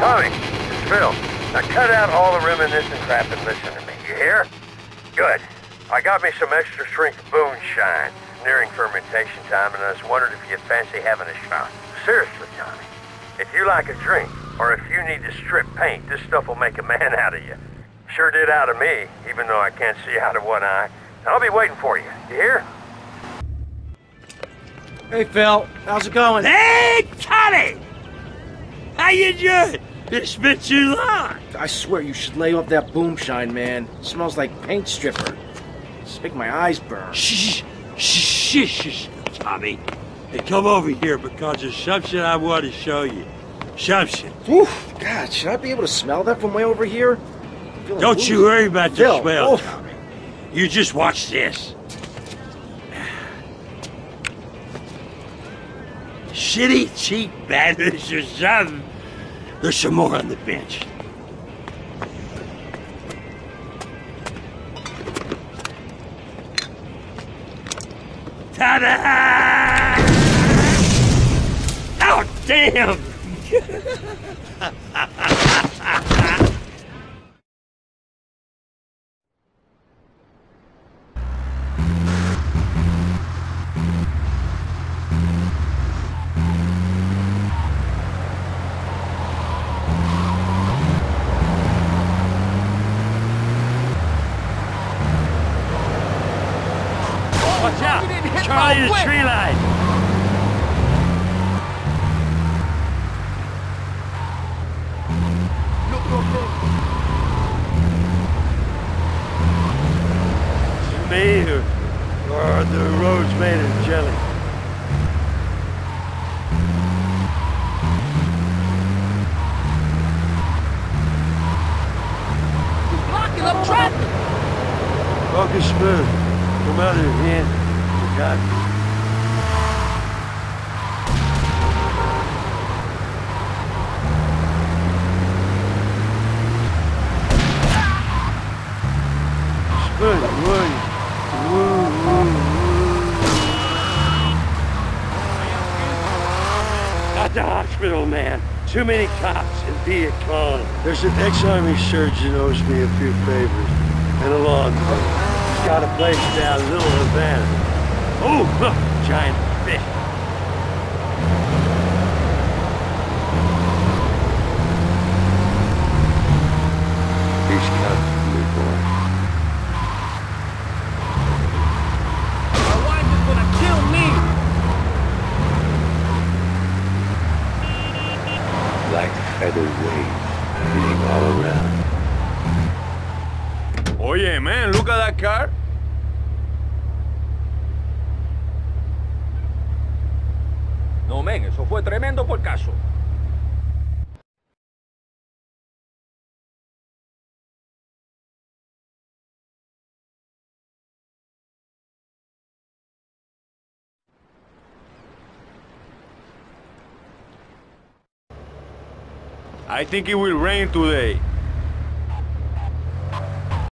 Tommy, it's Phil. Now cut out all the reminiscing crap and listen to me. You hear? Good. I got me some extra strength moonshine. Nearing fermentation time, and I was wondering if you'd fancy having a shot. Seriously, Tommy. If you like a drink, or if you need to strip paint, this stuff will make a man out of you. Sure did out of me, even though I can't see out of one eye. I'll be waiting for you. You hear? Hey, Phil. How's it going? Hey, Tommy! How you doing? It's been too. I swear you should lay off that boomshine, man. It smells like paint stripper. It's making my eyes burn. Shh, shh, shh, shh, Tommy. Hey, come over here because there's something I want to show you. Something. Oof, God, should I be able to smell that from way over here? Don't woozy. you worry about the Phil, smell, oof. Tommy. You just watch this. Shitty, cheap banners or something. There's some more on the bench. Ta-da! Oh, damn! Watch out! Charlie, the tree line! It me or, or the roads made of jelly? Blocking up traffic! Focus smooth. Come out of here. The hospital, man. Too many cops in Viet Cong. There's an ex-army surgeon owes me a few favors. And a firm. He's got a place down Little Havana. Oh, look, giant fish. He's coming, boy. My wife is gonna kill me! Like feather waves, beating all around. Oye, man, look at that car. Men, eso fue tremendo por caso. I think it will rain today.